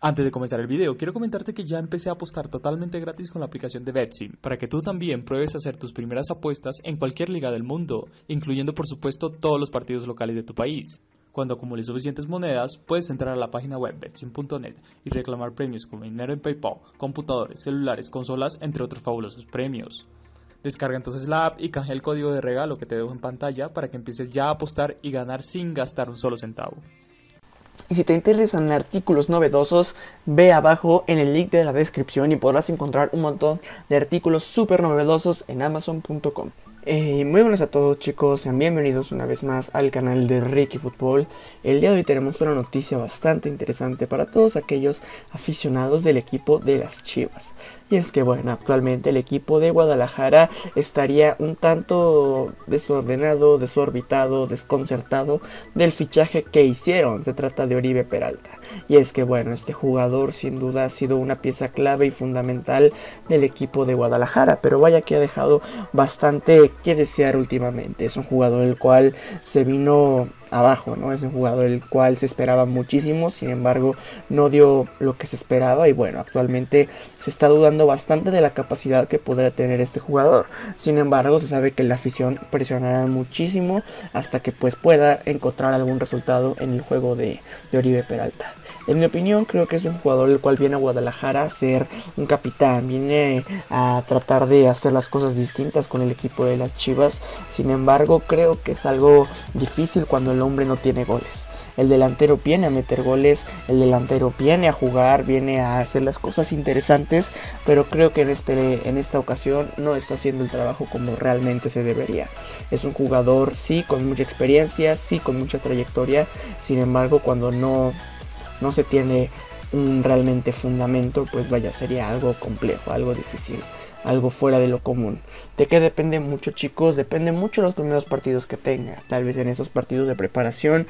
Antes de comenzar el video, quiero comentarte que ya empecé a apostar totalmente gratis con la aplicación de Betsim, para que tú también pruebes hacer tus primeras apuestas en cualquier liga del mundo, incluyendo por supuesto todos los partidos locales de tu país. Cuando acumules suficientes monedas, puedes entrar a la página web betsim.net y reclamar premios como dinero en PayPal, computadores, celulares, consolas, entre otros fabulosos premios. Descarga entonces la app y canjea el código de regalo que te dejo en pantalla para que empieces ya a apostar y ganar sin gastar un solo centavo. Y si te interesan artículos novedosos, ve abajo en el link de la descripción y podrás encontrar un montón de artículos súper novedosos en amazon.com. Eh, muy buenos a todos chicos, sean bienvenidos una vez más al canal de Ricky Football. El día de hoy tenemos una noticia bastante interesante para todos aquellos aficionados del equipo de las Chivas. Y es que bueno, actualmente el equipo de Guadalajara estaría un tanto desordenado, desorbitado, desconcertado del fichaje que hicieron. Se trata de Oribe Peralta. Y es que bueno, este jugador sin duda ha sido una pieza clave y fundamental del equipo de Guadalajara. Pero vaya que ha dejado bastante que desear últimamente. Es un jugador el cual se vino abajo, ¿no? Es un jugador el cual se esperaba muchísimo, sin embargo no dio lo que se esperaba y bueno, actualmente se está dudando bastante de la capacidad que podrá tener este jugador. Sin embargo, se sabe que la afición presionará muchísimo hasta que pues pueda encontrar algún resultado en el juego de, de Oribe Peralta. En mi opinión, creo que es un jugador el cual viene a Guadalajara a ser un capitán, viene a tratar de hacer las cosas distintas con el equipo de las Chivas. Sin embargo, creo que es algo difícil cuando el hombre no tiene goles. El delantero viene a meter goles, el delantero viene a jugar, viene a hacer las cosas interesantes, pero creo que en, este, en esta ocasión no está haciendo el trabajo como realmente se debería. Es un jugador, sí, con mucha experiencia, sí, con mucha trayectoria, sin embargo, cuando no no se tiene un realmente fundamento, pues vaya, sería algo complejo, algo difícil, algo fuera de lo común. ¿De qué depende mucho, chicos? Depende mucho de los primeros partidos que tenga. Tal vez en esos partidos de preparación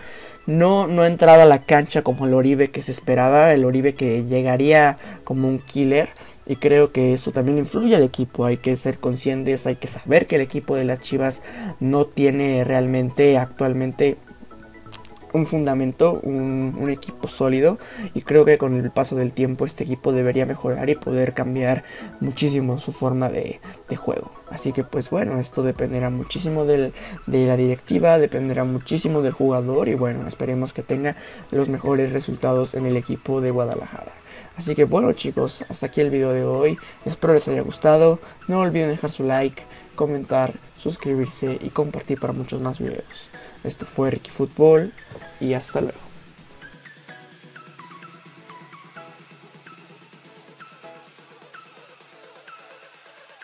no, no ha entrado a la cancha como el Oribe que se esperaba, el Oribe que llegaría como un killer. Y creo que eso también influye al equipo. Hay que ser conscientes, hay que saber que el equipo de las Chivas no tiene realmente actualmente un fundamento, un, equipo sólido y creo que con el paso del tiempo este equipo debería mejorar y poder cambiar muchísimo su forma de, juego. Así que pues bueno, esto dependerá muchísimo de la directiva, dependerá muchísimo del jugador y bueno, esperemos que tenga los mejores resultados en el equipo de Guadalajara. Así que bueno chicos, hasta aquí el video de hoy, espero les haya gustado, no olviden dejar su like, comentar, suscribirse y compartir para muchos más videos. Esto fue Ricky Football y hasta luego.